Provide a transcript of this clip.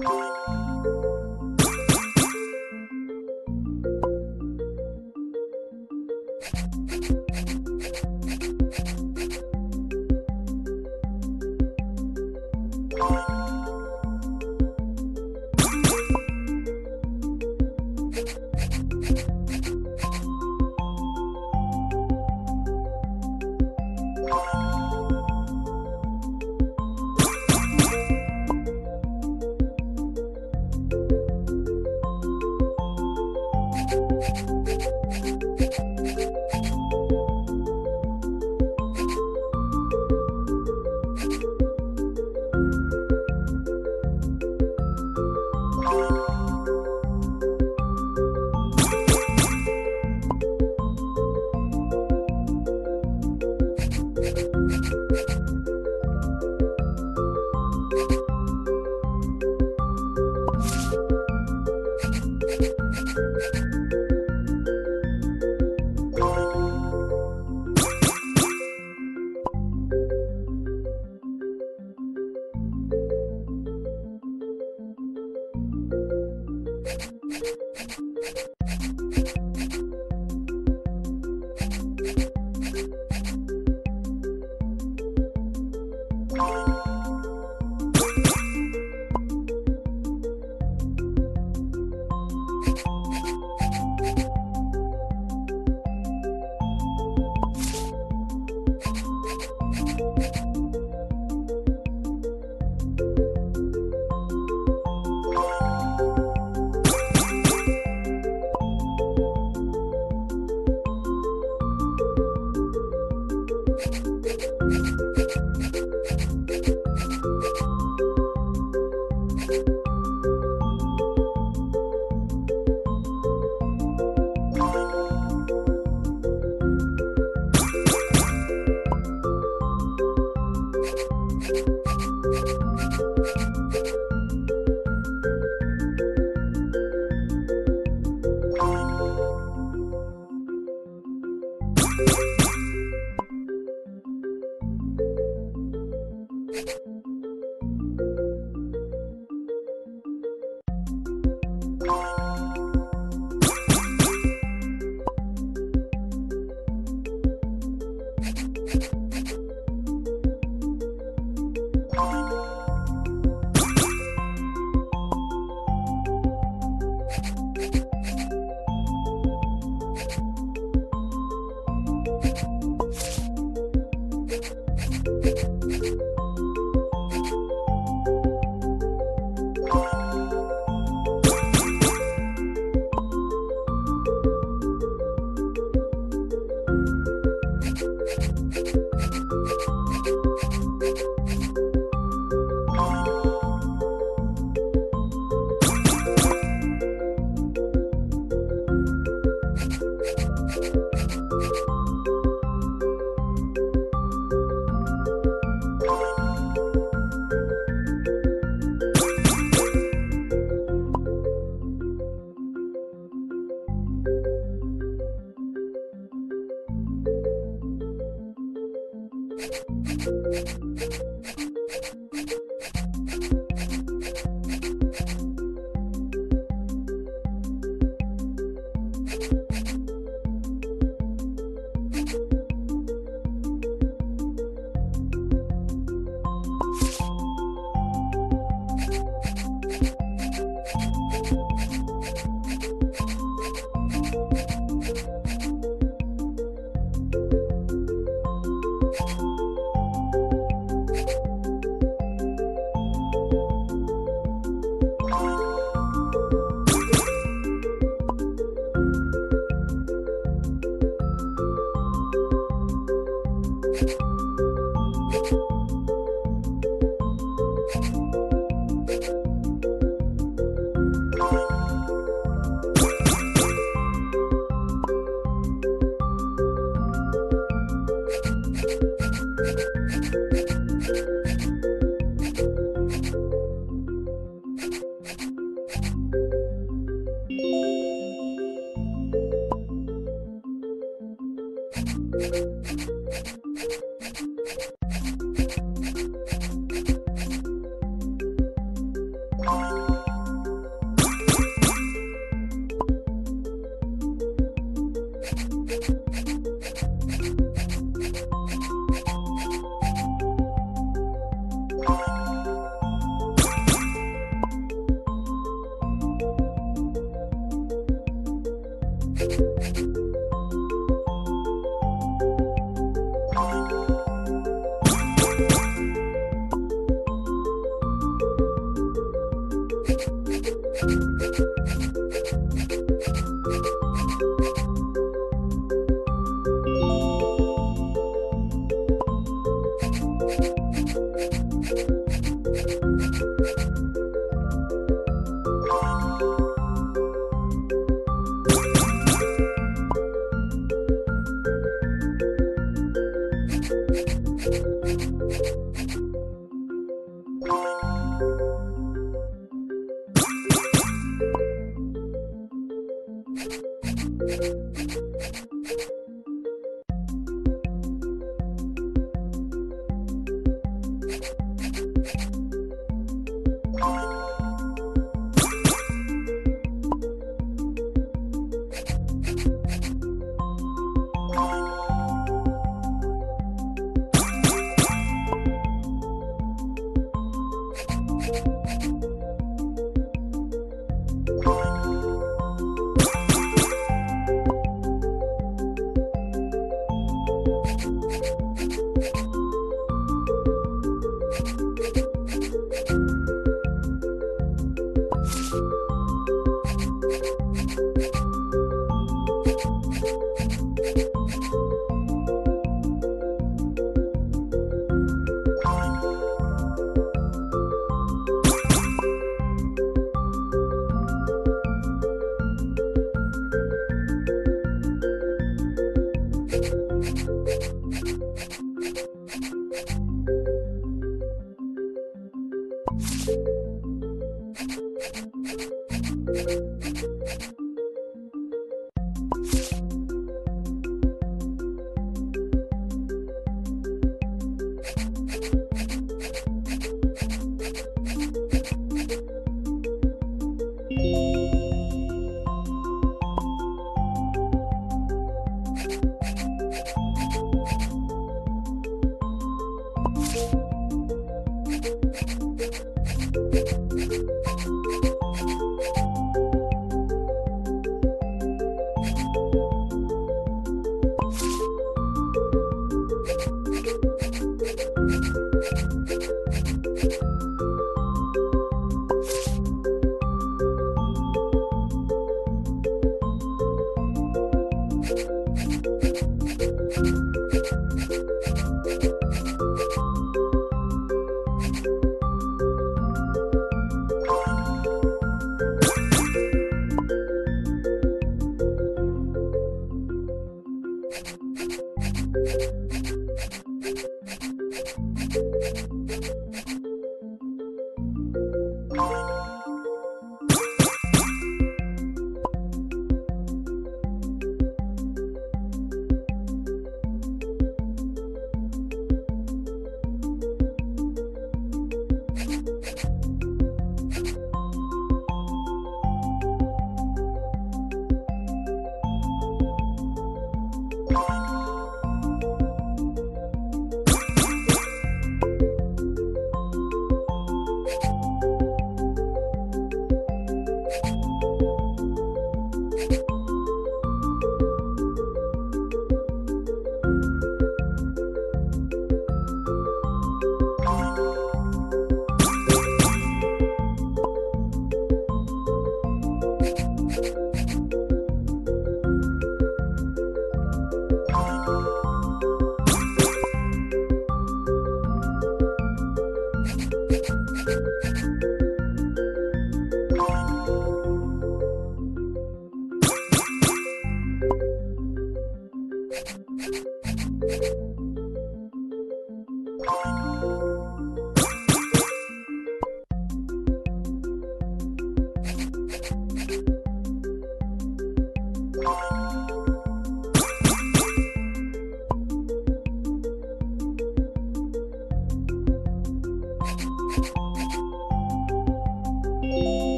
you you.